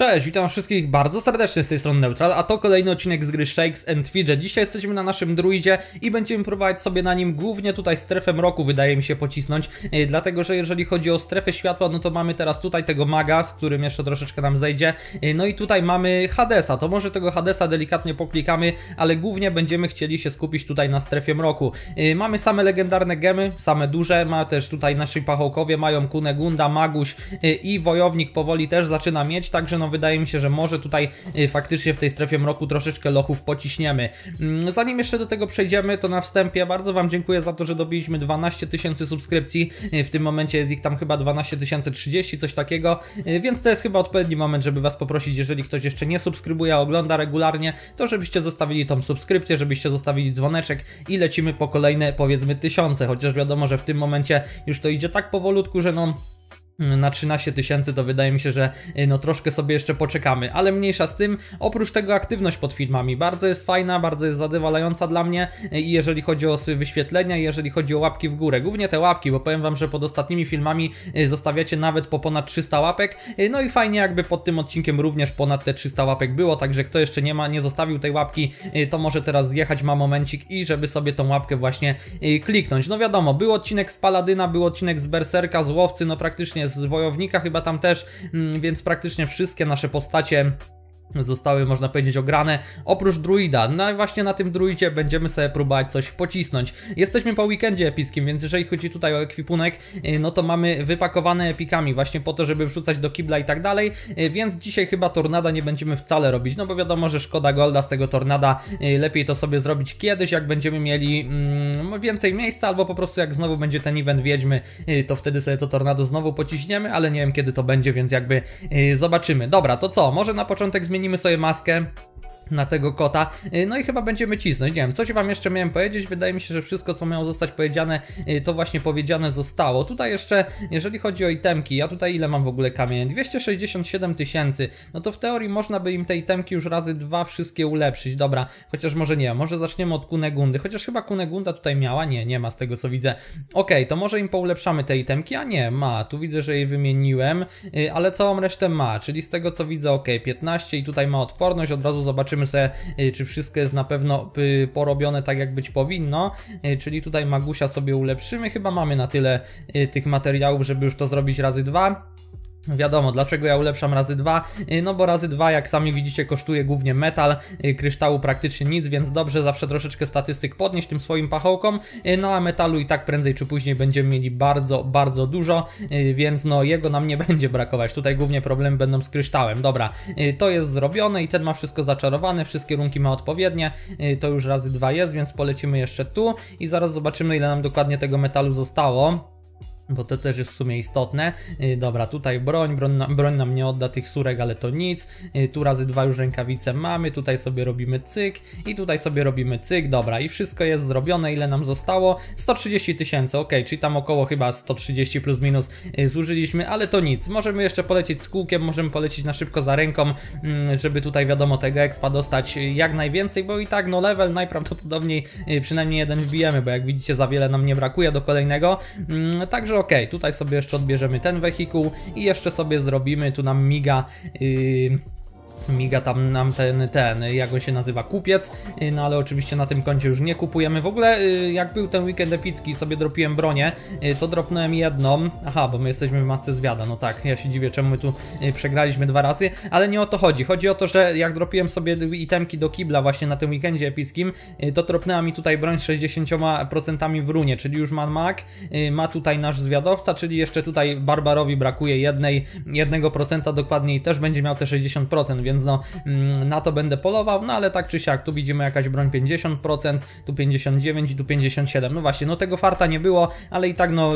Cześć, witam wszystkich bardzo serdecznie z tej strony Neutral, a to kolejny odcinek z gry Shakes and Fidget. Dzisiaj jesteśmy na naszym druidzie i będziemy próbować sobie na nim głównie tutaj strefę mroku wydaje mi się pocisnąć, yy, dlatego że jeżeli chodzi o strefę światła, no to mamy teraz tutaj tego maga, z którym jeszcze troszeczkę nam zejdzie, yy, no i tutaj mamy Hadesa, to może tego Hadesa delikatnie poklikamy, ale głównie będziemy chcieli się skupić tutaj na strefie mroku. Yy, mamy same legendarne gemy, same duże, ma też tutaj nasi pachołkowie, mają Kunegunda, Maguś i Wojownik powoli też zaczyna mieć, także no wydaje mi się, że może tutaj y, faktycznie w tej strefie mroku troszeczkę lochów pociśniemy. Mm, zanim jeszcze do tego przejdziemy, to na wstępie bardzo Wam dziękuję za to, że dobiliśmy 12 tysięcy subskrypcji. Y, w tym momencie jest ich tam chyba 12 030, coś takiego, y, więc to jest chyba odpowiedni moment, żeby Was poprosić, jeżeli ktoś jeszcze nie subskrybuje, a ogląda regularnie, to żebyście zostawili tą subskrypcję, żebyście zostawili dzwoneczek i lecimy po kolejne powiedzmy tysiące, chociaż wiadomo, że w tym momencie już to idzie tak powolutku, że no na 13 tysięcy, to wydaje mi się, że y, no troszkę sobie jeszcze poczekamy, ale mniejsza z tym, oprócz tego aktywność pod filmami. Bardzo jest fajna, bardzo jest zadowalająca dla mnie y, i jeżeli chodzi o wyświetlenia jeżeli chodzi o łapki w górę, głównie te łapki, bo powiem wam, że pod ostatnimi filmami y, zostawiacie nawet po ponad 300 łapek, no i fajnie jakby pod tym odcinkiem również ponad te 300 łapek było, także kto jeszcze nie ma, nie zostawił tej łapki, to może teraz zjechać, ma momencik i żeby sobie tą łapkę właśnie kliknąć. No wiadomo, był odcinek z Paladyna, był odcinek z Berserka, z Łowcy, no praktycznie z Wojownika chyba tam też, mm, więc praktycznie wszystkie nasze postacie zostały, można powiedzieć, ograne. Oprócz druida, no i właśnie na tym druidzie będziemy sobie próbować coś pocisnąć. Jesteśmy po weekendzie epickim, więc jeżeli chodzi tutaj o ekwipunek, y, no to mamy wypakowane epikami właśnie po to, żeby wrzucać do kibla i tak dalej, y, więc dzisiaj chyba tornada nie będziemy wcale robić, no bo wiadomo, że szkoda golda z tego tornada, y, lepiej to sobie zrobić kiedyś, jak będziemy mieli mm, więcej miejsca, albo po prostu jak znowu będzie ten event Wiedźmy, to wtedy sobie to tornado znowu pociśniemy, ale nie wiem kiedy to będzie, więc jakby zobaczymy. Dobra, to co, może na początek zmienimy zmienimy sobie maskę na tego kota. Y, no i chyba będziemy cisnąć. Nie wiem, coś wam jeszcze miałem powiedzieć. Wydaje mi się, że wszystko, co miało zostać powiedziane, y, to właśnie powiedziane zostało. Tutaj jeszcze, jeżeli chodzi o itemki, ja tutaj ile mam w ogóle kamień? 267 tysięcy. No to w teorii można by im te itemki już razy dwa wszystkie ulepszyć. Dobra, chociaż może nie. Może zaczniemy od Kunegundy. Chociaż chyba Kunegunda tutaj miała. Nie, nie ma z tego co widzę. Ok, to może im poulepszamy te itemki, a nie, ma. Tu widzę, że je wymieniłem, y, ale całą resztę ma. Czyli z tego co widzę, ok, 15 i tutaj ma odporność. Od razu zobaczymy zobaczymy sobie, y, czy wszystko jest na pewno y, porobione tak, jak być powinno. Y, czyli tutaj Magusia sobie ulepszymy. Chyba mamy na tyle tych materiałów, żeby już to zrobić razy dwa. Wiadomo, dlaczego ja ulepszam razy dwa? Y, no bo razy dwa, jak sami widzicie, kosztuje głównie metal, y, kryształu praktycznie nic, więc dobrze zawsze troszeczkę statystyk podnieść tym swoim pachołkom, y, no a metalu i tak prędzej czy później będziemy mieli bardzo, bardzo dużo, więc no jego nam nie będzie brakować. Tutaj głównie problemy będą z kryształem. Dobra, to jest zrobione i ten ma wszystko zaczarowane, wszystkie runki ma odpowiednie, to już razy dwa jest, więc polecimy jeszcze tu i zaraz zobaczymy ile nam dokładnie tego metalu zostało bo to też jest w sumie istotne. Y, dobra, tutaj broń, broń, broń nam nie odda tych surek, ale to nic. Y, tu razy dwa już rękawice mamy, tutaj sobie robimy cyk i tutaj sobie robimy cyk, dobra i wszystko jest zrobione, ile nam zostało? 130 tysięcy, ok, czyli tam około chyba 130 plus minus y, zużyliśmy, ale to nic. Możemy jeszcze polecieć z kółkiem, możemy polecieć na szybko za ręką, mm, żeby tutaj wiadomo tego expa dostać jak najwięcej, bo i tak no level najprawdopodobniej przynajmniej jeden wbijemy, bo jak widzicie za wiele nam nie brakuje do kolejnego, mm, także ok, tutaj sobie jeszcze odbierzemy ten wehikuł i jeszcze sobie zrobimy, tu nam miga yy, miga tam nam ten, ten, jak on się nazywa, kupiec, y, no ale oczywiście na tym koncie już nie kupujemy. W ogóle y, jak był ten weekend epicki sobie dropiłem bronię, y, to dropnąłem jedną, aha, bo my jesteśmy w masce zwiada, no tak, ja się dziwię czemu my tu przegraliśmy dwa razy, ale nie o to chodzi, chodzi o to, że jak dropiłem sobie itemki do kibla właśnie na tym weekendzie epickim, to dropnęła mi tutaj broń z 60% w runie, czyli już ma mak, ma tutaj nasz zwiadowca, czyli jeszcze tutaj Barbarowi brakuje jednej, jednego procenta dokładniej i też będzie miał te 60%, więc no mm, na to będę polował, no ale tak czy siak, tu widzimy jakaś broń 50%, tu 59 i tu 57, no właśnie, no tego farta nie było, ale i tak no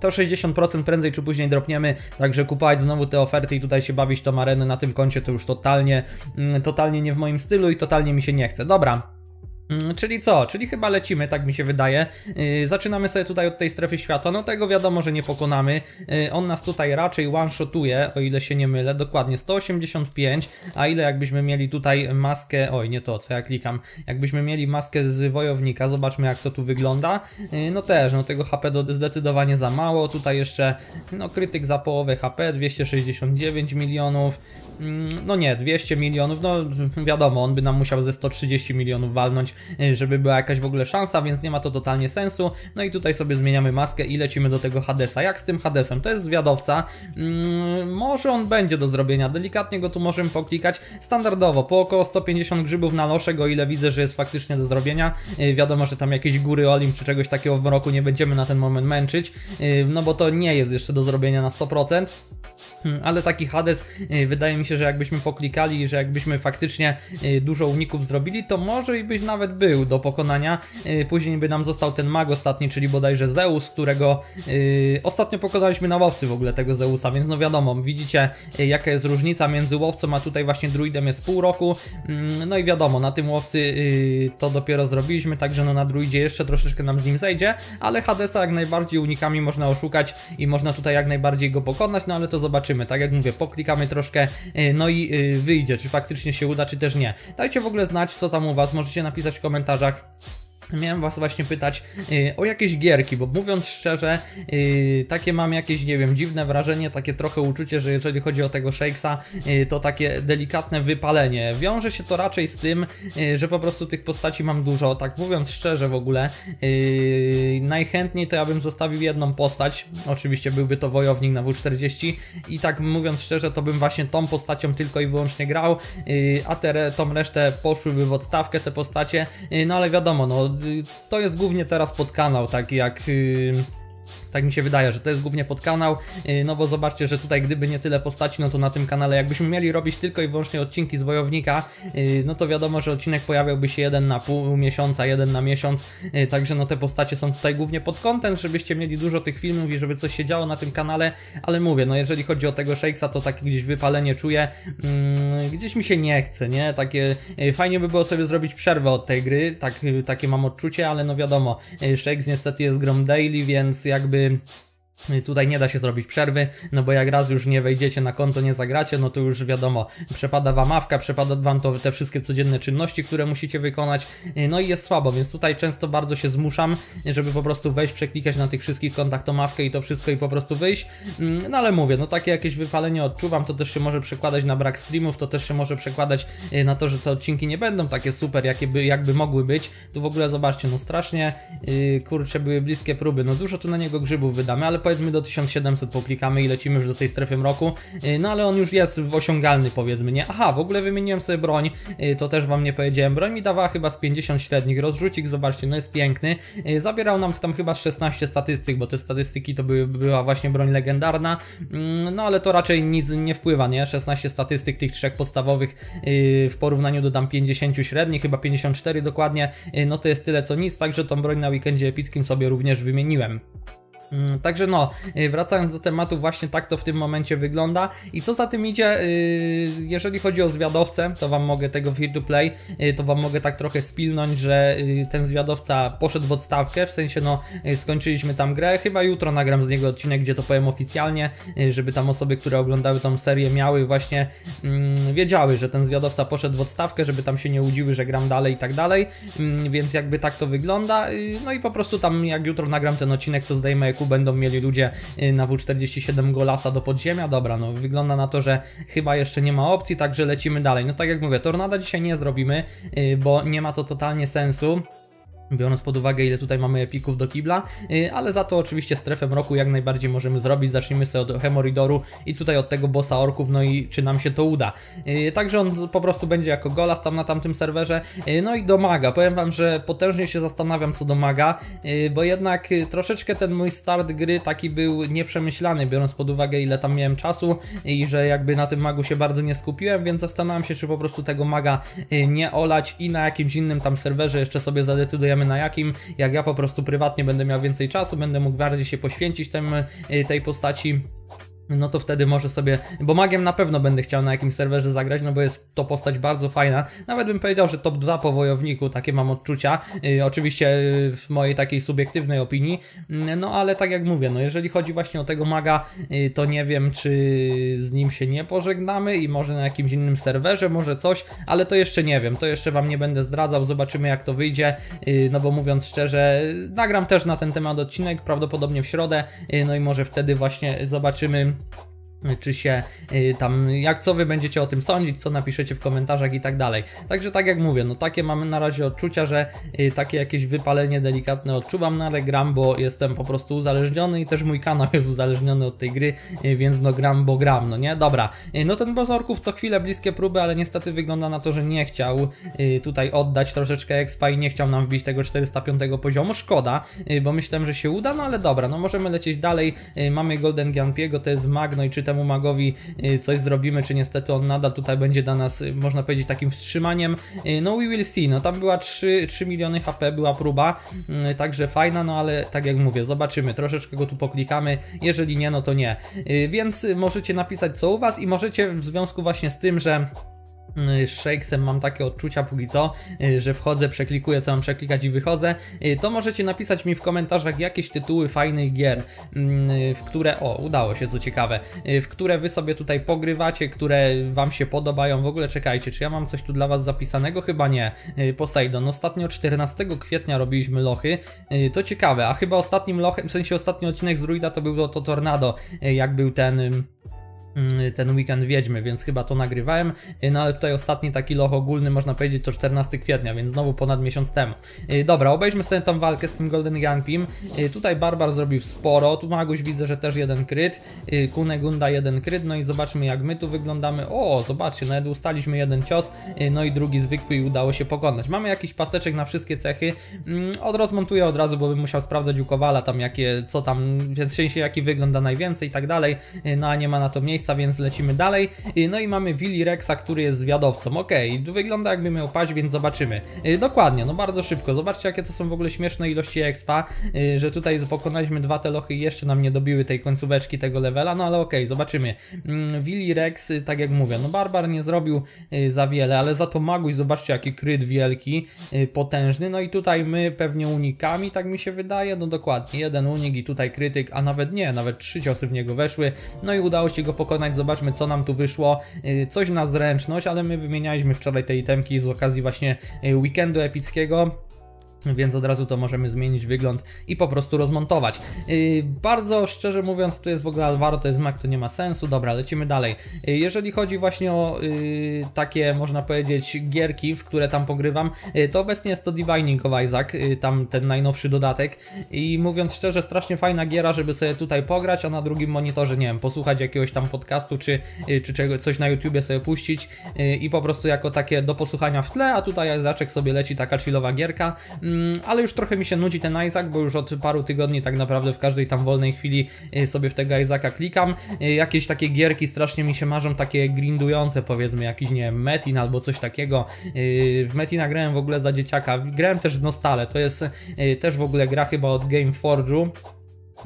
to 60% prędzej czy później dropniemy, także kupować znowu te oferty i tutaj się bawić tą arenę na tym koncie to już totalnie, mm, totalnie nie w moim stylu i totalnie mi się nie chce. Dobra, czyli co? Czyli chyba lecimy, tak mi się wydaje. Yy, zaczynamy sobie tutaj od tej strefy światła. No tego wiadomo, że nie pokonamy. Yy, on nas tutaj raczej one-shotuje, o ile się nie mylę. Dokładnie 185. A ile jakbyśmy mieli tutaj maskę... Oj, nie to, co ja klikam. Jakbyśmy mieli maskę z wojownika, zobaczmy jak to tu wygląda. Yy, no też, no tego HP do, zdecydowanie za mało. Tutaj jeszcze, no krytyk za połowę HP, 269 milionów. mm, no nie, 200 milionów, no wiadomo, on by nam musiał ze 130 milionów walnąć, y, żeby była jakaś w ogóle szansa, więc nie ma to totalnie sensu. No i tutaj sobie zmieniamy maskę i lecimy do tego Hadesa. Jak z tym Hadesem? To jest zwiadowca, mm, może on będzie do zrobienia, delikatnie go tu możemy poklikać, standardowo, po około 150 grzybów na loszek, o ile widzę, że jest faktycznie do zrobienia. Y, wiadomo, że tam jakieś góry Olim czy czegoś takiego w roku nie będziemy na ten moment męczyć, y, no bo to nie jest jeszcze do zrobienia na 100%. Hmm, ale taki Hades y, wydaje mi się, że jakbyśmy poklikali, że jakbyśmy faktycznie y, dużo uników zrobili, to może i byś nawet był do pokonania. Y, później by nam został ten mag ostatni, czyli bodajże Zeus, którego ostatnio pokonaliśmy na łowcy w ogóle tego Zeusa, więc no wiadomo, widzicie jaka jest różnica między łowcą, a tutaj właśnie druidem jest pół roku. Mm, no i wiadomo, na tym łowcy to dopiero zrobiliśmy, także no na druidzie jeszcze troszeczkę nam z nim zejdzie, ale Hadesa jak najbardziej unikami można oszukać i można tutaj jak najbardziej go pokonać, no ale to zobaczymy zobaczymy. Tak jak mówię, poklikamy troszkę, y, no i y, wyjdzie, czy faktycznie się uda, czy też nie. Dajcie w ogóle znać, co tam u Was, możecie napisać w komentarzach. Miałem was właśnie pytać y, o jakieś gierki, bo mówiąc szczerze, y, takie mam jakieś, nie wiem, dziwne wrażenie, takie trochę uczucie, że jeżeli chodzi o tego Shakesa, y, to takie delikatne wypalenie. Wiąże się to raczej z tym, y, że po prostu tych postaci mam dużo, tak mówiąc szczerze w ogóle, y, najchętniej to ja bym zostawił jedną postać, oczywiście byłby to wojownik na W40 i tak mówiąc szczerze, to bym właśnie tą postacią tylko i wyłącznie grał, y, a te, tą resztę poszłyby w odstawkę te postacie, no ale wiadomo, no to jest głównie teraz pod kanał, tak jak tak mi się wydaje, że to jest głównie pod kanał, y, no bo zobaczcie, że tutaj gdyby nie tyle postaci, no to na tym kanale jakbyśmy mieli robić tylko i wyłącznie odcinki z Wojownika, y, no to wiadomo, że odcinek pojawiałby się jeden na pół miesiąca, jeden na miesiąc, y, także no te postacie są tutaj głównie pod content, żebyście mieli dużo tych filmów i żeby coś się działo na tym kanale, ale mówię, no jeżeli chodzi o tego Shakesa, to takie gdzieś wypalenie czuję, mm, gdzieś mi się nie chce, nie? Takie, fajnie by było sobie zrobić przerwę od tej gry, tak, takie mam odczucie, ale no wiadomo, Shakes niestety jest grom daily, więc jakby jakby Tutaj nie da się zrobić przerwy, no bo jak raz już nie wejdziecie na konto, nie zagracie, no to już wiadomo, przepada wam awka, przepada wam to te wszystkie codzienne czynności, które musicie wykonać, no i jest słabo, więc tutaj często bardzo się zmuszam, żeby po prostu wejść, przeklikać na tych wszystkich kontach tą mawkę i to wszystko i po prostu wyjść, mm, no ale mówię, no takie jakieś wypalenie odczuwam, to też się może przekładać na brak streamów, to też się może przekładać y, na to, że te odcinki nie będą takie super, jakie by, jakby mogły być, tu w ogóle zobaczcie, no strasznie, yy, kurczę, były bliskie próby, no dużo tu na niego grzybów wydamy, ale powiedzmy do 1700 poklikamy i lecimy już do tej strefy mroku, y, no ale on już jest osiągalny powiedzmy, nie? Aha, w ogóle wymieniłem sobie broń, y, to też wam nie powiedziałem, broń mi dawała chyba z 50 średnich, rozrzucik, zobaczcie, no jest piękny, y, zabierał nam tam chyba 16 statystyk, bo te statystyki to były, była właśnie broń legendarna, mm, no ale to raczej nic nie wpływa, nie? 16 statystyk tych trzech podstawowych w porównaniu do tam 50 średnich, chyba 54 dokładnie, no to jest tyle co nic, także tą broń na weekendzie epickim sobie również wymieniłem. Mm, także no, y, wracając do tematu, właśnie tak to w tym momencie wygląda. I co za tym idzie, y, jeżeli chodzi o zwiadowcę, to wam mogę tego free to play, y, to wam mogę tak trochę spilnąć, że ten zwiadowca poszedł w odstawkę, w sensie no, skończyliśmy tam grę. Chyba jutro nagram z niego odcinek, gdzie to powiem oficjalnie, żeby tam osoby, które oglądały tą serię, miały właśnie, mm, wiedziały, że ten zwiadowca poszedł w odstawkę, żeby tam się nie łudziły, że gram dalej i tak dalej. Mm, więc jakby tak to wygląda. No i po prostu tam, jak jutro nagram ten odcinek, to zdejmę będą mieli ludzie y, na W47 golasa do podziemia. Dobra, no wygląda na to, że chyba jeszcze nie ma opcji, także lecimy dalej. No tak jak mówię, tornada dzisiaj nie zrobimy, y, bo nie ma to totalnie sensu biorąc pod uwagę ile tutaj mamy epików do kibla, y, ale za to oczywiście strefę mroku jak najbardziej możemy zrobić, zacznijmy sobie od Hemoridoru i tutaj od tego bossa orków, no i czy nam się to uda. Y, także on po prostu będzie jako golas tam na tamtym serwerze, y, no i do maga, powiem wam, że potężnie się zastanawiam co do maga, bo jednak troszeczkę ten mój start gry taki był nieprzemyślany, biorąc pod uwagę ile tam miałem czasu i że jakby na tym magu się bardzo nie skupiłem, więc zastanawiam się, czy po prostu tego maga nie olać i na jakimś innym tam serwerze jeszcze sobie zadecydujemy wiemy na jakim, jak ja po prostu prywatnie będę miał więcej czasu, będę mógł bardziej się poświęcić tem, y, tej postaci no to wtedy może sobie, bo magiem na pewno będę chciał na jakimś serwerze zagrać, no bo jest to postać bardzo fajna. Nawet bym powiedział, że top 2 po wojowniku, takie mam odczucia. Yy, oczywiście w mojej takiej subiektywnej opinii. Yy, no ale tak jak mówię, no jeżeli chodzi właśnie o tego maga, yy, to nie wiem, czy z nim się nie pożegnamy i może na jakimś innym serwerze, może coś, ale to jeszcze nie wiem. To jeszcze wam nie będę zdradzał, zobaczymy jak to wyjdzie. Y, no bo mówiąc szczerze, nagram też na ten temat odcinek, prawdopodobnie w środę, y, no i może wtedy właśnie zobaczymy Bye. Czy się y, tam, jak co wy będziecie o tym sądzić, co napiszecie w komentarzach i tak dalej. Także tak jak mówię, no takie mamy na razie odczucia, że y, takie jakieś wypalenie delikatne odczuwam, no ale gram, bo jestem po prostu uzależniony i też mój kanał jest uzależniony od tej gry, y, więc no gram, bo gram, no nie? Dobra, no ten boss orków co chwilę bliskie próby, ale niestety wygląda na to, że nie chciał tutaj oddać troszeczkę expa i nie chciał nam wbić tego 405 poziomu, szkoda, bo myślałem, że się uda, no ale dobra, no możemy lecieć dalej, mamy Golden Gianpiego, to jest Magno i czy temu magowi y, coś zrobimy, czy niestety on nadal tutaj będzie dla nas, y, można powiedzieć, takim wstrzymaniem. Y, no we will see, no tam była 3, 3 miliony HP, była próba, także fajna, no ale tak jak mówię, zobaczymy, troszeczkę go tu poklikamy, jeżeli nie, no to nie. Więc możecie napisać co u Was i możecie w związku właśnie z tym, że z Shakesem mam takie odczucia póki co, y, że wchodzę, przeklikuję co mam przeklikać i wychodzę, y, to możecie napisać mi w komentarzach jakieś tytuły fajnych gier, mm, w które, o udało się co ciekawe, w które wy sobie tutaj pogrywacie, które wam się podobają, w ogóle czekajcie, czy ja mam coś tu dla was zapisanego? Chyba nie. Poseidon, ostatnio 14 kwietnia robiliśmy lochy, to ciekawe, a chyba ostatnim lochem, w sensie ostatni odcinek z Ruida to było to Tornado, jak był ten ten weekend Wiedźmy, więc chyba to nagrywałem. Y, no ale tutaj ostatni taki loch ogólny, można powiedzieć, to 14 kwietnia, więc znowu ponad miesiąc temu. Y, dobra, obejrzmy sobie tą walkę z tym Golden Gunpim. Y, tutaj Barbar zrobił sporo, tu Maguś widzę, że też jeden kryt, Kunegunda jeden kryt, no i zobaczmy jak my tu wyglądamy. O, zobaczcie, nawet ustaliśmy jeden cios, no i drugi zwykły i udało się pokonać. Mamy jakiś paseczek na wszystkie cechy, mm, odrozmontuję od razu, bo bym musiał sprawdzać u Kowala tam jakie, co tam, w sensie jaki wygląda najwięcej i tak dalej, no a nie ma na to miejsca, więc lecimy dalej. Y, no i mamy Willy Rexa, który jest zwiadowcą. Ok, wygląda jakby miał paść, więc zobaczymy. Y, dokładnie, no bardzo szybko. Zobaczcie, jakie to są w ogóle śmieszne ilości expa, y, że tutaj pokonaliśmy dwa te lochy i jeszcze nam nie dobiły tej końcóweczki tego levela, no ale ok, zobaczymy. Mm, Willy Rex, tak jak mówię, no Barbar nie zrobił za wiele, ale za to Maguś, zobaczcie, jaki kryt wielki, potężny. No i tutaj my pewnie unikami, tak mi się wydaje, no dokładnie, jeden unik i tutaj krytyk, a nawet nie, nawet trzy ciosy w niego weszły, no i udało się go pokonać pokonać, zobaczmy co nam tu wyszło. Y, coś na zręczność, ale my wymienialiśmy wczoraj te itemki z okazji właśnie y, weekendu epickiego więc od razu to możemy zmienić wygląd i po prostu rozmontować. Yy, bardzo szczerze mówiąc, tu jest w ogóle Alvaro, to jest Mac, to nie ma sensu. Dobra, lecimy dalej. Yy, jeżeli chodzi właśnie o yy, takie, można powiedzieć, gierki, w które tam pogrywam, y, to obecnie jest to Divining of Isaac, y, tam ten najnowszy dodatek i mówiąc szczerze, strasznie fajna giera, żeby sobie tutaj pograć, a na drugim monitorze, nie wiem, posłuchać jakiegoś tam podcastu, czy, y, czy coś na YouTubie sobie puścić i po prostu jako takie do posłuchania w tle, a tutaj Isaacek sobie leci taka chillowa gierka. Mm, ale już trochę mi się nudzi ten Isaac, bo już od paru tygodni tak naprawdę w każdej tam wolnej chwili y, sobie w tego Isaaca klikam. Y, jakieś takie gierki strasznie mi się marzą, takie grindujące powiedzmy, jakiś nie wiem, Metin albo coś takiego. Y, w Metina grałem w ogóle za dzieciaka, grałem też w Nostale, to jest też w ogóle gra chyba od Gameforge'u.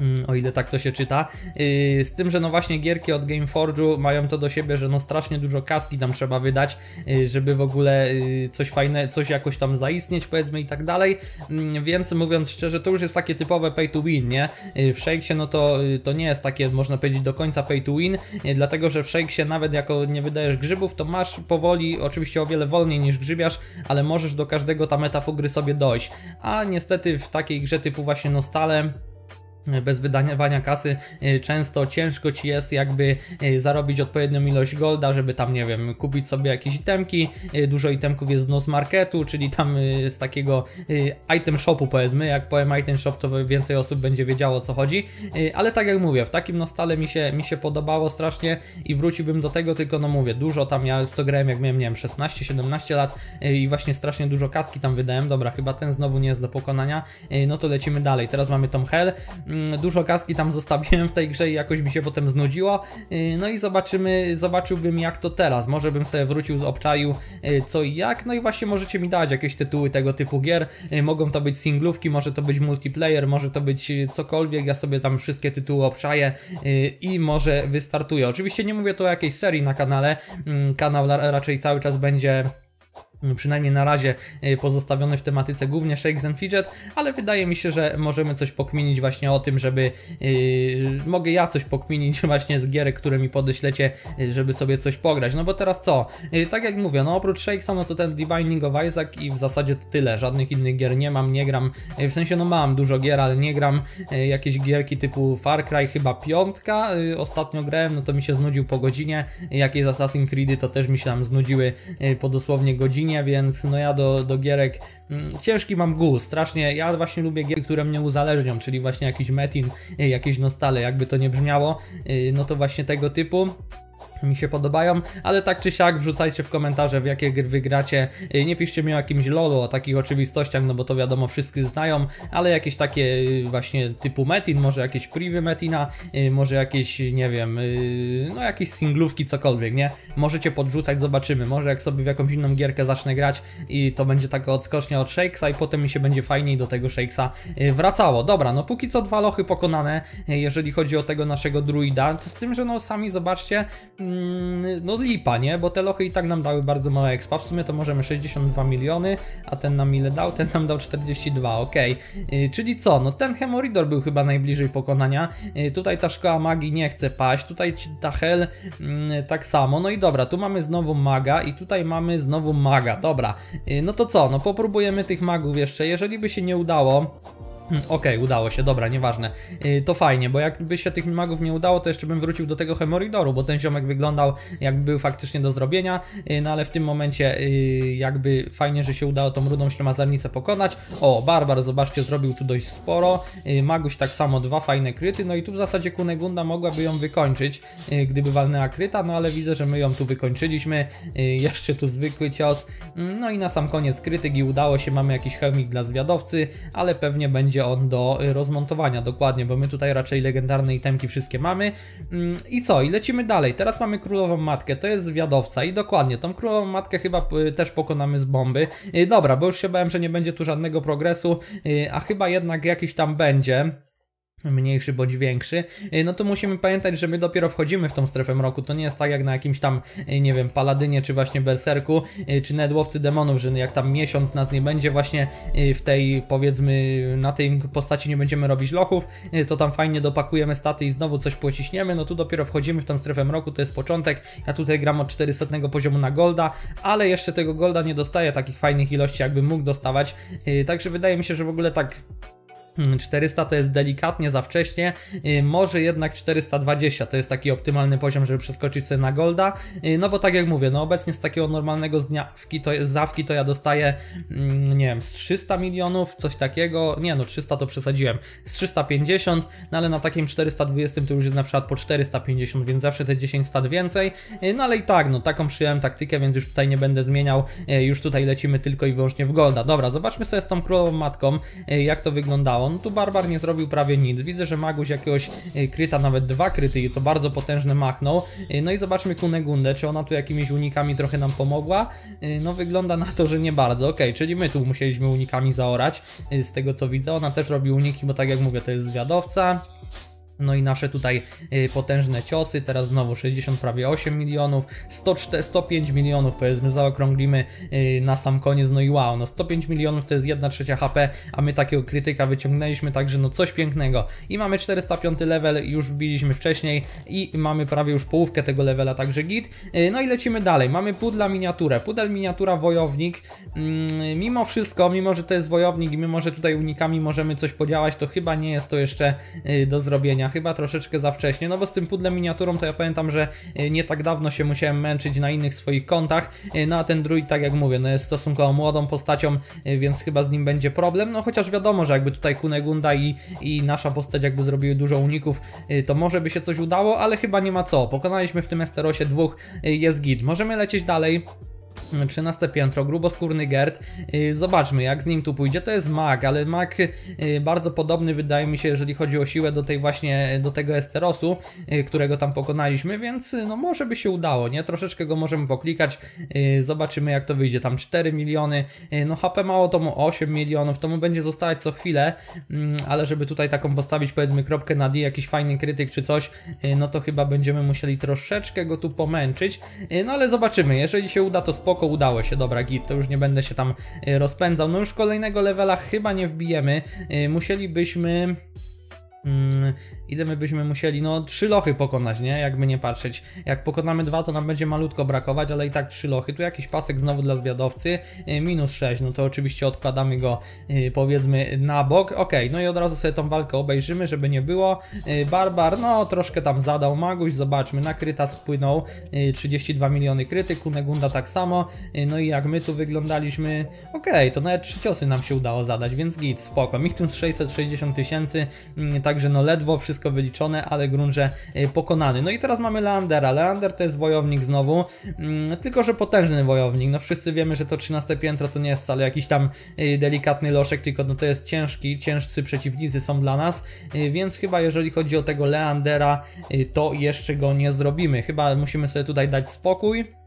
Mm, o ile tak to się czyta. Yy, z tym, że no właśnie gierki od Gameforge'u mają to do siebie, że no strasznie dużo kaski tam trzeba wydać, yy, żeby w ogóle yy, coś fajne, coś jakoś tam zaistnieć powiedzmy i tak dalej, mm, więc mówiąc szczerze, to już jest takie typowe pay to win, nie? W Shakesie no to, to nie jest takie, można powiedzieć, do końca pay to win, dlatego, że w Shakesie nawet jako nie wydajesz grzybów, to masz powoli, oczywiście o wiele wolniej niż grzybiarz, ale możesz do każdego tam etapu gry sobie dojść, a niestety w takiej grze typu właśnie Nostale bez wydawania kasy y, często ciężko ci jest jakby y, zarobić odpowiednią ilość golda, żeby tam nie wiem, kupić sobie jakieś itemki, y, dużo itemków jest z marketu, czyli tam z takiego item shopu powiedzmy, jak powiem item shop to więcej osób będzie wiedziało o co chodzi, ale tak jak mówię, w takim nostale mi się, mi się podobało strasznie i wróciłbym do tego, tylko no mówię, dużo tam, ja to grałem jak miałem, nie wiem, 16-17 lat i właśnie strasznie dużo kaski tam wydałem, dobra, chyba ten znowu nie jest do pokonania, no to lecimy dalej, teraz mamy Tom Hell, dużo kaski tam zostawiłem w tej grze i jakoś mi się potem znudziło. Y, no i zobaczymy, zobaczyłbym jak to teraz. Może bym sobie wrócił, obczaił y, co i jak. No i właśnie możecie mi dać jakieś tytuły tego typu gier. Y, mogą to być singlówki, może to być multiplayer, może to być cokolwiek. Ja sobie tam wszystkie tytuły obczaję i może wystartuję. Oczywiście nie mówię tu o jakiejś serii na kanale. Mm, kanał raczej cały czas będzie przynajmniej na razie y, pozostawiony w tematyce głównie Shakes and Fidget, ale wydaje mi się, że możemy coś pokminić właśnie o tym, żeby yy, mogę ja coś pokminić właśnie z gier, które mi podeślecie, yy, żeby sobie coś pograć. No bo teraz co? Yy, tak jak mówię, no oprócz Shakesa, no to ten Divining of Isaac i w zasadzie to tyle. Żadnych innych gier nie mam, nie gram. Yy, w sensie no mam dużo gier, ale nie gram. Yy, jakieś gierki typu Far Cry chyba piątka ostatnio grałem, no to mi się znudził po godzinie. Jakieś Assassin's Creedy to też mi się tam znudziły po dosłownie godzinie więc no ja do, do gierek mm, ciężki mam gust, strasznie, ja właśnie lubię gierki, które mnie uzależnią, czyli właśnie jakiś metin, y, jakieś nostale, jakby to nie brzmiało, y, no to właśnie tego typu mi się podobają, ale tak czy siak wrzucajcie w komentarze w jakie gry wygracie. Y, nie piszcie mi o jakimś lolu, o takich oczywistościach, no bo to wiadomo wszyscy znają, ale jakieś takie y, właśnie typu Metin, może jakieś privy Metina, y, może jakieś, nie wiem, no jakieś singlówki, cokolwiek, nie? Możecie podrzucać, zobaczymy. Może jak sobie w jakąś inną gierkę zacznę grać i to będzie taka odskocznia od Shakesa i potem mi się będzie fajniej do tego Shakesa wracało. Dobra, no póki co dwa lochy pokonane, jeżeli chodzi o tego naszego druida, to z tym, że no sami zobaczcie, no lipa, nie? Bo te lochy i tak nam dały bardzo małe expa. W sumie to możemy 62 miliony, a ten nam ile dał? Ten nam dał 42, ok. Czyli co? No ten Hemoridor był chyba najbliżej pokonania. Yy, tutaj ta szkoła magii nie chce paść, tutaj ta Hel yy, tak samo. No i dobra, tu mamy znowu maga i tutaj mamy znowu maga. Dobra, yy, no to co? No popróbujemy tych magów jeszcze. Jeżeli by się nie udało, okej, okay, udało się, dobra, nieważne. Yy, to fajnie, bo jakby się tych magów nie udało, to jeszcze bym wrócił do tego Hemoridoru, bo ten ziomek wyglądał jakby był faktycznie do zrobienia, yy, no ale w tym momencie yy, jakby fajnie, że się udało tą rudą ślemazarnicę pokonać. O, Barbar, zobaczcie, zrobił tu dość sporo. Y, Maguś tak samo, dwa fajne kryty, no i tu w zasadzie Kunegunda mogłaby ją wykończyć, y, gdyby walnęła kryta, no ale widzę, że my ją tu wykończyliśmy. Y, jeszcze tu zwykły cios. No i na sam koniec krytyk i udało się, mamy jakiś chemik dla zwiadowcy, ale pewnie będzie on do y, rozmontowania, dokładnie, bo my tutaj raczej legendarne itemki wszystkie mamy. Mm, I co? I lecimy dalej. Teraz mamy królową matkę, to jest zwiadowca i dokładnie, tą królową matkę chyba y, też pokonamy z bomby. Y, dobra, bo już się bałem, że nie będzie tu żadnego progresu, a chyba jednak jakiś tam będzie mniejszy bądź większy, y, no to musimy pamiętać, że my dopiero wchodzimy w tą strefę mroku. To nie jest tak jak na jakimś tam, y, nie wiem, paladynie czy właśnie berserku, y, czy nedłowcy demonów, że jak tam miesiąc nas nie będzie właśnie w tej, powiedzmy, na tej postaci nie będziemy robić lochów, to tam fajnie dopakujemy staty i znowu coś pociśniemy. No tu dopiero wchodzimy w tą strefę mroku, to jest początek. Ja tutaj gram od 400 poziomu na golda, ale jeszcze tego golda nie dostaję takich fajnych ilości, jakbym mógł dostawać. Także wydaje mi się, że w ogóle tak 400 hmm, to jest delikatnie za wcześnie, y, może jednak 420 to jest taki optymalny poziom, żeby przeskoczyć sobie na golda, y, no bo tak jak mówię, no obecnie z takiego normalnego z dniawki, to, zawki to ja dostaję, mm, nie wiem, z 300 milionów, coś takiego, nie no 300 to przesadziłem, z 350, no ale na takim 420 to już jest na przykład po 450, więc zawsze te 10 stat więcej, y, no ale i tak, no taką przyjąłem taktykę, więc już tutaj nie będę zmieniał, już tutaj lecimy tylko i wyłącznie w golda. Dobra, zobaczmy sobie z tą królową matką, jak to wyglądało tu Barbar nie zrobił prawie nic. Widzę, że Maguś jakiegoś y, kryta, nawet dwa kryty i to bardzo potężny machnął. Y, no i zobaczmy Kunegundę, czy ona tu jakimiś unikami trochę nam pomogła. Y, no wygląda na to, że nie bardzo. Ok, czyli my tu musieliśmy unikami zaorać. Z tego co widzę, ona też robi uniki, bo tak jak mówię, to jest zwiadowca. No i nasze tutaj y, potężne ciosy, teraz znowu 60, prawie 8 milionów, 104, 105 milionów powiedzmy zaokrąglimy y, na sam koniec, no i wow, no 105 milionów to jest 1 trzecia HP, a my takiego krytyka wyciągnęliśmy, także no coś pięknego. I mamy 405 level, już wbiliśmy wcześniej i mamy prawie już połówkę tego levela, także git. Y, no i lecimy dalej, mamy pudla miniaturę, pudel miniatura wojownik, mm, mimo wszystko, mimo że to jest wojownik i mimo że tutaj unikami możemy coś podziałać, to chyba nie jest to jeszcze do zrobienia chyba troszeczkę za wcześnie, no bo z tym pudlem miniaturą to ja pamiętam, że e, nie tak dawno się musiałem męczyć na innych swoich kontach, e, no a ten druid, tak jak mówię, no jest stosunkowo młodą postacią, e, więc chyba z nim będzie problem, no chociaż wiadomo, że jakby tutaj Kunegunda i, i nasza postać jakby zrobiły dużo uników, to może by się coś udało, ale chyba nie ma co, pokonaliśmy w tym Esterosie dwóch, jest git. Możemy lecieć dalej. 13 piętro, gruboskórny Gerd. Y, zobaczmy jak z nim tu pójdzie. To jest mag, ale mag y, bardzo podobny wydaje mi się, jeżeli chodzi o siłę do tej właśnie, do tego Esterosu, y, którego tam pokonaliśmy, więc no może by się udało, nie? Troszeczkę go możemy poklikać, zobaczymy jak to wyjdzie. Tam 4 miliony, no HP mało, to mu 8 milionów, to mu będzie zostawać co chwilę, mm, ale żeby tutaj taką postawić powiedzmy kropkę na D, jakiś fajny krytyk czy coś, no to chyba będziemy musieli troszeczkę go tu pomęczyć, no ale zobaczymy, jeżeli się uda to spoko, spoko, udało się, dobra git, to już nie będę się tam y, rozpędzał. No już kolejnego levela chyba nie wbijemy, y, musielibyśmy... Mm, ile my byśmy musieli? No, trzy lochy pokonać, nie? Jakby nie patrzeć. Jak pokonamy dwa, to nam będzie malutko brakować, ale i tak trzy lochy. Tu jakiś pasek znowu dla zwiadowcy. Y, minus 6, no to oczywiście odkładamy go y, powiedzmy na bok. Ok, no i od razu sobie tą walkę obejrzymy, żeby nie było. Y, Barbar, no troszkę tam zadał Maguś, zobaczmy. Nakryta spłynął 32 miliony kryty, Kunegunda tak samo. No i jak my tu wyglądaliśmy, ok, to nawet trzy ciosy nam się udało zadać, więc git, spoko. Michtuns 660 tysięcy, tak także no ledwo wszystko wyliczone, ale Grunże y, pokonany. No i teraz mamy Leandera. Leander to jest wojownik znowu, mm, tylko że potężny wojownik. No wszyscy wiemy, że to 13 piętro to nie jest wcale jakiś tam y, delikatny loszek, tylko no to jest ciężki, ciężcy przeciwnicy są dla nas, y, więc chyba jeżeli chodzi o tego Leandera, to jeszcze go nie zrobimy. Chyba musimy sobie tutaj dać spokój.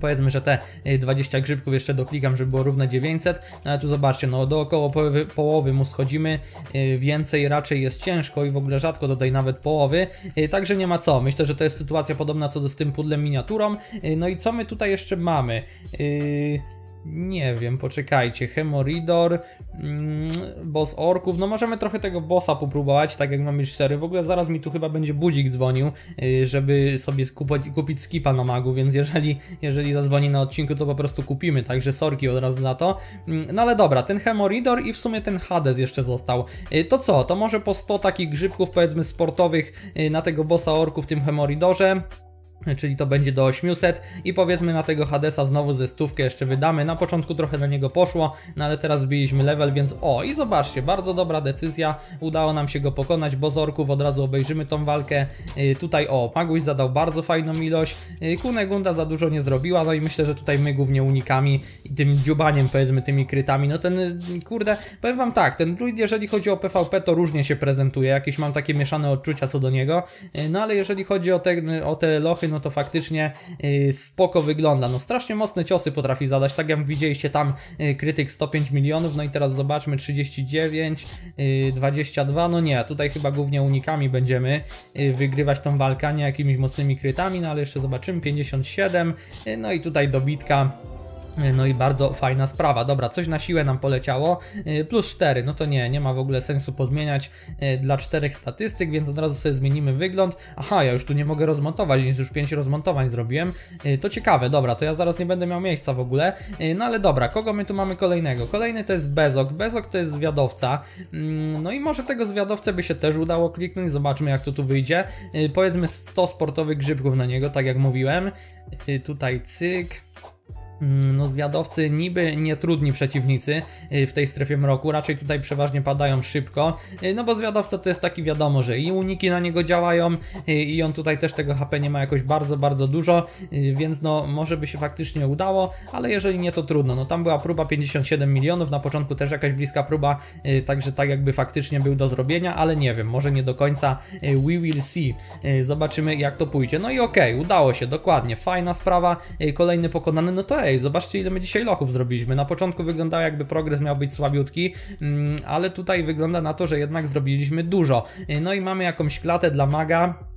Powiedzmy, że te 20 y, grzybków jeszcze doklikam, żeby było równe 900, no ale tu zobaczcie, no dookoła połowy, połowy mu schodzimy, y, więcej raczej jest ciężko i w ogóle rzadko dodaj nawet połowy, y, także nie ma co, myślę, że to jest sytuacja podobna co do z tym pudlem miniaturą, no i co my tutaj jeszcze mamy? Yy... Nie wiem, poczekajcie. Hemoridor, mm, boss orków. No możemy trochę tego bossa popróbować, tak jak mamy 4. W ogóle zaraz mi tu chyba będzie budzik dzwonił, yy, żeby sobie kupić, kupić skipa na magu, więc jeżeli, jeżeli zadzwoni na odcinku, to po prostu kupimy, także sorki od razu za to. Mm, no ale dobra, ten Hemoridor i w sumie ten Hades jeszcze został. Yy, to co? To może po 100 takich grzybków powiedzmy sportowych yy, na tego bossa orku w tym Hemoridorze czyli to będzie do 800 i powiedzmy na tego Hadesa znowu ze stówkę jeszcze wydamy. Na początku trochę na niego poszło, no ale teraz zbiliśmy level, więc o i zobaczcie, bardzo dobra decyzja, udało nam się go pokonać, bo z orków od razu obejrzymy tą walkę. Yy, tutaj o, Maguś zadał bardzo fajną ilość, yy, Kunegunda za dużo nie zrobiła, no i myślę, że tutaj my głównie unikami i tym dziubaniem powiedzmy tymi krytami, no ten yy, kurde, powiem wam tak, ten druid jeżeli chodzi o PvP to różnie się prezentuje, jakieś mam takie mieszane odczucia co do niego, yy, no ale jeżeli chodzi o te, o te lochy, no to faktycznie yy, spoko wygląda. No strasznie mocne ciosy potrafi zadać, tak jak widzieliście tam yy, krytyk 105 milionów, no i teraz zobaczmy 39, yy, 22, no nie, tutaj chyba głównie unikami będziemy wygrywać tą walkę, nie jakimiś mocnymi krytami, no ale jeszcze zobaczymy, 57, yy, no i tutaj dobitka no i bardzo fajna sprawa. Dobra, coś na siłę nam poleciało. Y, plus 4, no to nie, nie ma w ogóle sensu podmieniać y, dla czterech statystyk, więc od razu sobie zmienimy wygląd. Aha, ja już tu nie mogę rozmontować, więc już 5 rozmontowań zrobiłem. To ciekawe, dobra, to ja zaraz nie będę miał miejsca w ogóle. No ale dobra, kogo my tu mamy kolejnego? Kolejny to jest Bezok. Bezok to jest zwiadowca. Mm, no i może tego zwiadowcę by się też udało kliknąć. Zobaczmy jak to tu wyjdzie. Powiedzmy 100 sportowych grzybków na niego, tak jak mówiłem. Tutaj cyk. Mm, no zwiadowcy niby nie trudni przeciwnicy y, w tej strefie mroku, raczej tutaj przeważnie padają szybko, y, no bo zwiadowca to jest taki wiadomo, że i uniki na niego działają y, i on tutaj też tego HP nie ma jakoś bardzo, bardzo dużo, więc no może by się faktycznie udało, ale jeżeli nie to trudno, no tam była próba 57 milionów, na początku też jakaś bliska próba, także tak jakby faktycznie był do zrobienia, ale nie wiem, może nie do końca, we will see, zobaczymy jak to pójdzie, no i okej, okay, udało się, dokładnie, fajna sprawa, kolejny pokonany, no to ej, zobaczcie ile my dzisiaj lochów zrobiliśmy. Na początku wyglądało jakby progres miał być słabiutki, mm, ale tutaj wygląda na to, że jednak zrobiliśmy dużo. No i mamy jakąś klatę dla maga.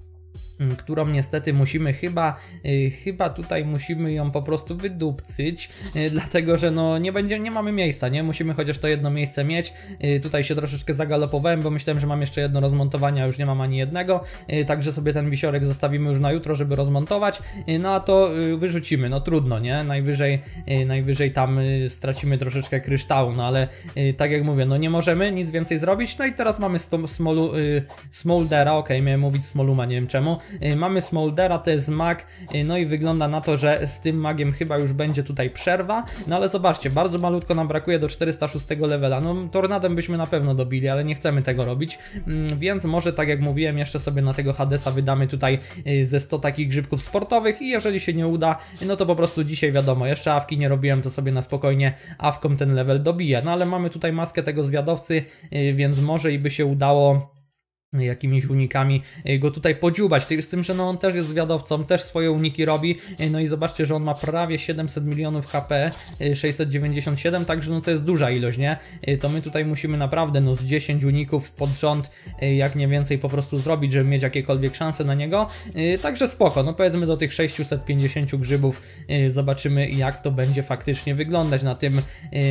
Którą niestety musimy chyba, y, chyba tutaj musimy ją po prostu wydupcyć, y, dlatego że no nie będzie, nie mamy miejsca, nie? Musimy chociaż to jedno miejsce mieć. Y, tutaj się troszeczkę zagalopowałem, bo myślałem, że mam jeszcze jedno rozmontowanie, a już nie mam ani jednego, także sobie ten wisiorek zostawimy już na jutro, żeby rozmontować, no a to wyrzucimy, no trudno, nie? Najwyżej, najwyżej tam stracimy troszeczkę kryształu, no ale tak jak mówię, no nie możemy nic więcej zrobić, no i teraz mamy smolu, Smoldera, ok, miałem mówić Smoluma, nie wiem czemu, mamy Smoldera, to jest mag, y, no i wygląda na to, że z tym magiem chyba już będzie tutaj przerwa, no ale zobaczcie, bardzo malutko nam brakuje do 406 levela, no tornadem byśmy na pewno dobili, ale nie chcemy tego robić, mm, więc może tak jak mówiłem, jeszcze sobie na tego Hadesa wydamy tutaj y, ze 100 takich grzybków sportowych i jeżeli się nie uda, no to po prostu dzisiaj wiadomo, jeszcze awki nie robiłem, to sobie na spokojnie awką ten level dobiję, no ale mamy tutaj maskę tego zwiadowcy, więc może i by się udało jakimiś unikami y, go tutaj podziubać, z tym, że no on też jest zwiadowcą, też swoje uniki robi, y, no i zobaczcie, że on ma prawie 700 milionów HP, y, 697, także no to jest duża ilość, nie? To my tutaj musimy naprawdę no z 10 uników pod rząd, jak nie więcej po prostu zrobić, żeby mieć jakiekolwiek szanse na niego, także spoko, no powiedzmy do tych 650 grzybów zobaczymy jak to będzie faktycznie wyglądać na tym,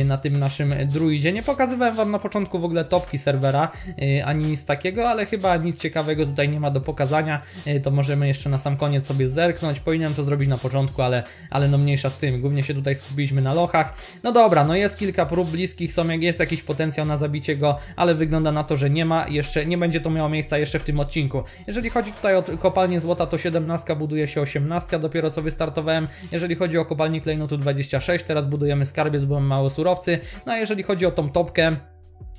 na tym naszym druidzie. Nie pokazywałem wam na początku w ogóle topki serwera, ani nic takiego, ale chyba nic ciekawego tutaj nie ma do pokazania, y, to możemy jeszcze na sam koniec sobie zerknąć, powinienem to zrobić na początku, ale, ale no mniejsza z tym, głównie się tutaj skupiliśmy na lochach. No dobra, no jest kilka prób bliskich, są jest jakiś potencjał na zabicie go, ale wygląda na to, że nie ma, jeszcze nie będzie to miało miejsca jeszcze w tym odcinku. Jeżeli chodzi tutaj o kopalnię złota, to 17 buduje się 18, dopiero co wystartowałem. Jeżeli chodzi o kopalnię klejnotu 26, teraz budujemy skarbiec, bo mamy mało surowcy. No a jeżeli chodzi o tą topkę,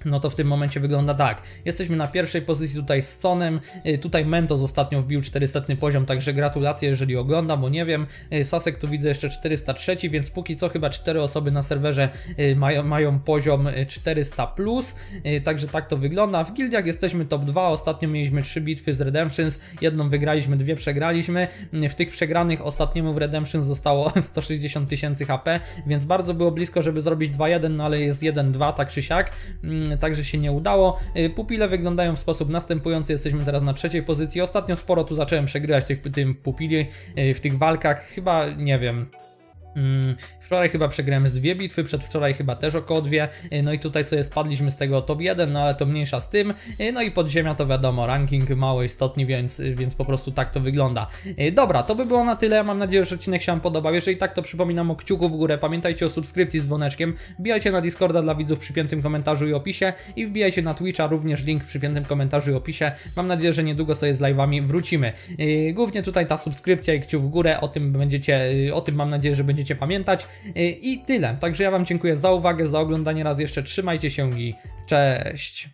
no to w tym momencie wygląda tak. Jesteśmy na pierwszej pozycji tutaj z Sonem. Y, Tutaj Mentos ostatnio wbił 400 poziom, także gratulacje, jeżeli ogląda, bo nie wiem. Y, Sasek tu widzę jeszcze 403, więc póki co chyba 4 osoby na serwerze y, mają, mają poziom y, 400 plus. Także tak to wygląda. W gildiach jesteśmy top 2. Ostatnio mieliśmy 3 bitwy z Redemptions. Jedną wygraliśmy, dwie przegraliśmy. W tych przegranych ostatniemu w Redemptions zostało 160 tysięcy HP, więc bardzo było blisko, żeby zrobić 2-1, no ale jest 1-2 tak czy siak. Mm, Także się nie udało. Y, Pupile wyglądają w sposób następujący. Jesteśmy teraz na trzeciej pozycji. Ostatnio sporo tu zacząłem przegrywać tych, tym pupili y, w tych walkach. Chyba, nie wiem, Wczoraj chyba przegrałem z dwie bitwy, przedwczoraj chyba też około dwie. Y, No i tutaj sobie spadliśmy z tego top 1, no ale to mniejsza z tym. Y, No i podziemia to wiadomo, ranking mało istotny, więc, y, więc po prostu tak to wygląda. Dobra, to by było na tyle. Mam nadzieję, że odcinek się Wam podobał. Jeżeli tak, to przypominam o kciuku w górę. Pamiętajcie o subskrypcji z dzwoneczkiem. Wbijajcie na Discorda dla widzów w przypiętym komentarzu i opisie. I wbijajcie na Twitcha, również link w przypiętym komentarzu i opisie. Mam nadzieję, że niedługo sobie z live'ami wrócimy. Głównie tutaj ta subskrypcja i kciuk w górę. O tym będziecie, o tym mam nadzieję, że będziecie pamiętać. Y, I tyle. Także ja Wam dziękuję za uwagę, za oglądanie raz jeszcze. Trzymajcie się i cześć.